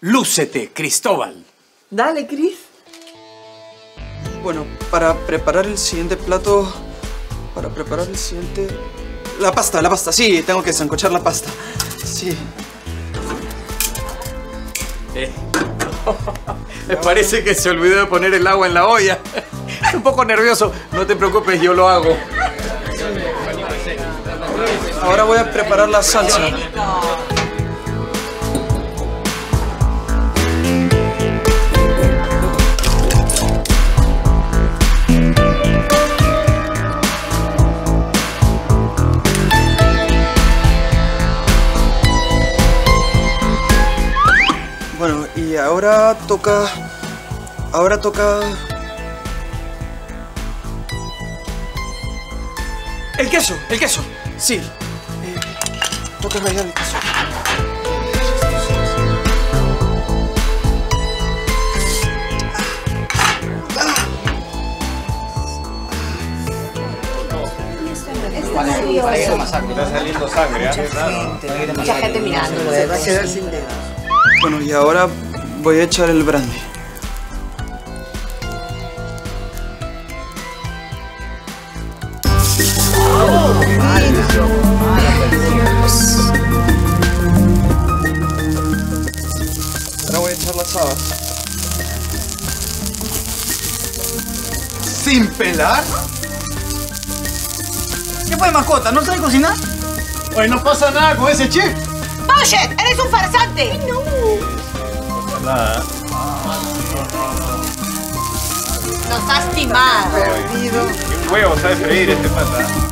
Lúcete, Cristóbal. Dale, Cris. Bueno, para preparar el siguiente plato... Para preparar el siguiente... La pasta, la pasta, sí, tengo que zancochar la pasta. Sí. Eh. Me parece que se olvidó de poner el agua en la olla. un poco nervioso. No te preocupes, yo lo hago. Ahora voy a preparar la salsa. Ahora toca... Ahora toca... El queso, el queso. Sí. Eh, toca rallar el queso. Está saliendo sangre, ¿eh? Mucha gente mirándolo, va a quedar sin dedos. Bueno, y ahora voy a echar el brandy. Ahora voy a echar las habas. ¿Sin pelar? ¿Qué fue, mascota? ¿No sabe cocinar? Pues no pasa nada con ese chef. ¡Bullshit! ¡Eres un farsante! no! Nada. Nos has timado. Qué huevo sabe freír este pata.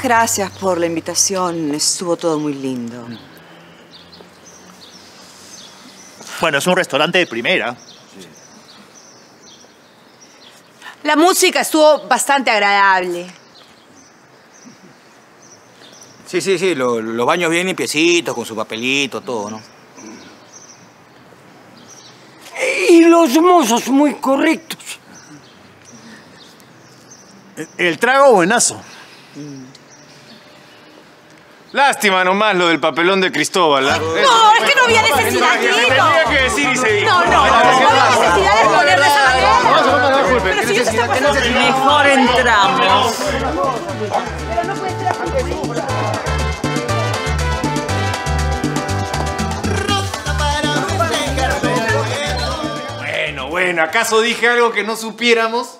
Muchas gracias por la invitación. Estuvo todo muy lindo. Bueno, es un restaurante de primera. La música estuvo bastante agradable. Sí, sí, sí. lo- los baños bien limpiecitos, con su papelito, todo, ¿no? Y los mozos muy correctos. El trago buenazo. Lástima nomás lo del papelón de Cristóbal, ¿ah? No, es que no había necesidad, Tenía que decir y se dijo. No, no, no, no había necesidad de poner de esa manera. Pero si esto está pasando. Mejor entramos. Bueno, bueno, ¿acaso dije algo que no supiéramos?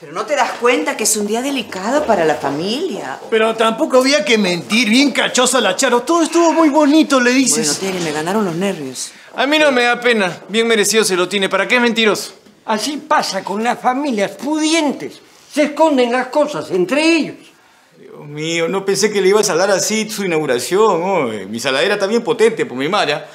Pero no te das cuenta que es un día delicado para la familia. Pero tampoco había que mentir. Bien cachosa la Charo. Todo estuvo muy bonito, le Bueno, dices. Tere, me ganaron los nervios. A mí no me da pena. Bien merecido se lo tiene. ¿Para qué es mentiroso? Así pasa con las familias pudientes. Se esconden las cosas entre ellos. Dios mío, no pensé que le ibas a hablar así su inauguración. ¿no? Mi saladera está bien potente por mi mara.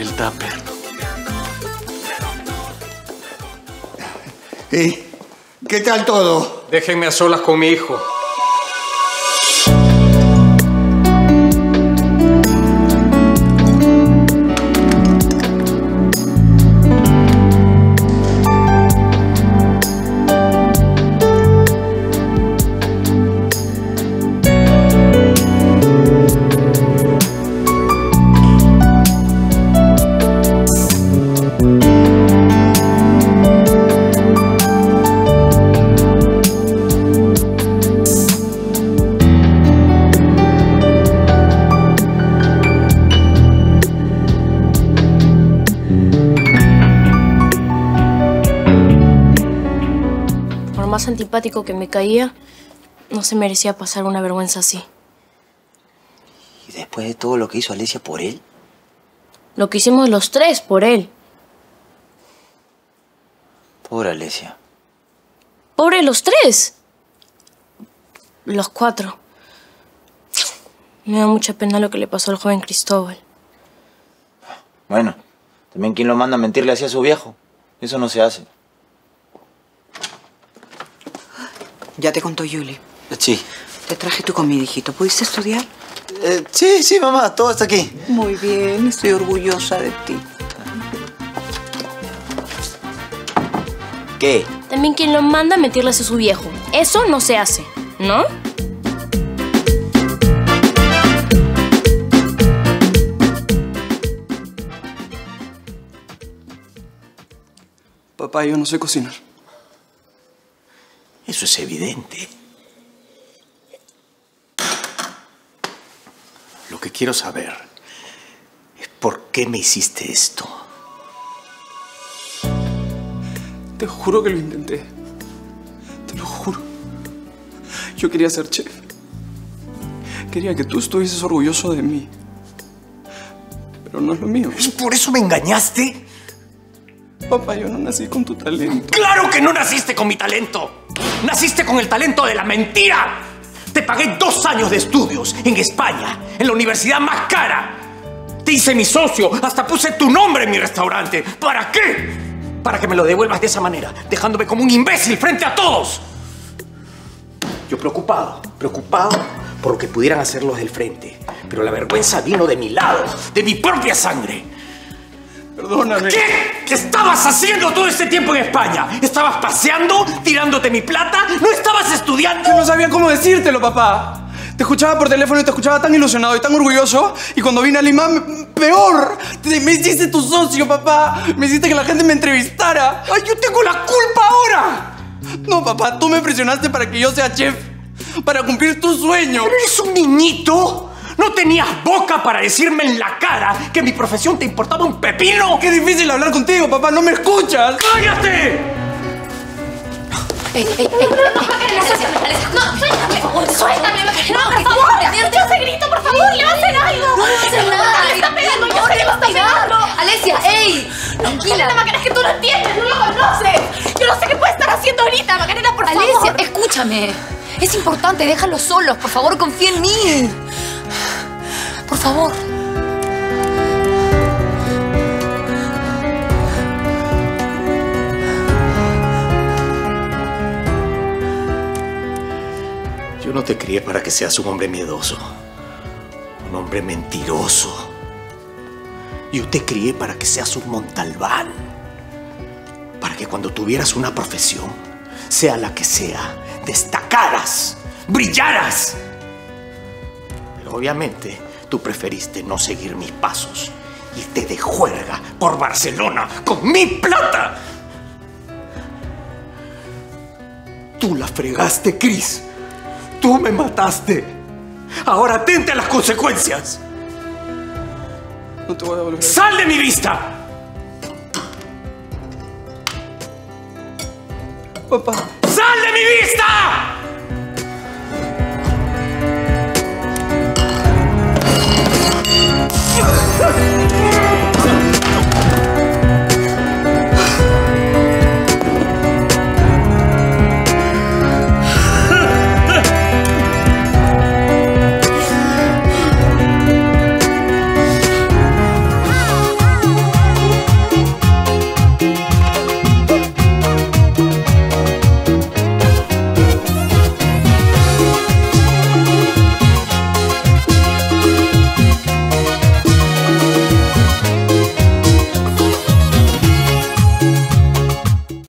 El tupper. ¿Y qué tal todo? Déjenme a solas con mi hijo. Más antipático que me caía, no se merecía pasar una vergüenza así. ¿Y después de todo lo que hizo Alesia por él? Lo que hicimos los tres por él. Pobre Alesia. Pobre los tres. Los cuatro. Me da mucha pena lo que le pasó al joven Cristóbal. Bueno, también quién lo manda a mentirle así a su viejo. Eso no se hace. Ya te contó Yuli. Sí. Te traje tu comida, hijito. ¿Pudiste estudiar? Eh, sí, sí, mamá, todo está aquí. Muy bien, estoy orgullosa de ti. ¿Qué? También quien lo manda a a su viejo. Eso no se hace, ¿no? Papá, yo no sé cocinar. Eso es evidente. Lo que quiero saber es por qué me hiciste esto. Te juro que lo intenté. Te lo juro. Yo quería ser chef. Quería que tú estuvieses orgulloso de mí. Pero no es lo mío. ¿Y por eso me engañaste? Papá, yo no nací con tu talento. ¡Claro que no naciste con mi talento! ¡Naciste con el talento de la mentira! Te pagué dos años de estudios en España, en la universidad más cara. Te hice mi socio, hasta puse tu nombre en mi restaurante. ¿Para qué? Para que me lo devuelvas de esa manera, dejándome como un imbécil frente a todos. Yo preocupado, preocupado por lo que pudieran hacer los del frente. Pero la vergüenza vino de mi lado, de mi propia sangre. Perdóname. ¿Qué? ¿Qué estabas haciendo todo este tiempo en España? ¿Estabas paseando, tirándote mi plata? ¿No estabas estudiando? Yo no sabía cómo decírtelo, papá. Te escuchaba por teléfono y te escuchaba tan ilusionado y tan orgulloso. Y cuando vine a Lima, peor. Te- Me hiciste tu socio, papá. Me hiciste que la gente me entrevistara. ¡Ay, yo tengo la culpa ahora! No, papá, tú me presionaste para que yo sea chef. Para cumplir tu sueño. ¿Pero eres un niñito? ¿No tenías boca para decirme en la cara que mi profesión te importaba un pepino? Qué difícil hablar contigo, papá. No me escuchas. ¡Cállate! ¡Ey, ey, ey! ¡Alesia! ¡Alesia! ¡No, suéltame! ¡Por favor, suéltame! ¡No, por favor! ¡Dios ese grito, por favor! ¡Le va a hacer algo! No le va a hacer nada. ¡Le está pegando! ¡Yo No, sé que está pegando! Alesia, ey. Tranquila. Macarena es que tú no entiendes, no lo conoces. Yo no sé qué puede estar haciendo ahorita, Macarena, por Alesia, favor. escúchame. Es importante, déjalos solos. Por favor, confía en mí. Por favor. Yo no te crié para que seas un hombre miedoso, un hombre mentiroso. Yo te crié para que seas un Montalbán, para que cuando tuvieras una profesión, sea la que sea, destacaras, brillaras. Pero obviamente tú preferiste no seguir mis pasos, irte de juerga por Barcelona con mi plata. Tú la fregaste, Cris. Tú me mataste. Ahora atente a las consecuencias. No te voy a volver. ¡Sal de mi vista! Papá. ¡Sal de mi vista!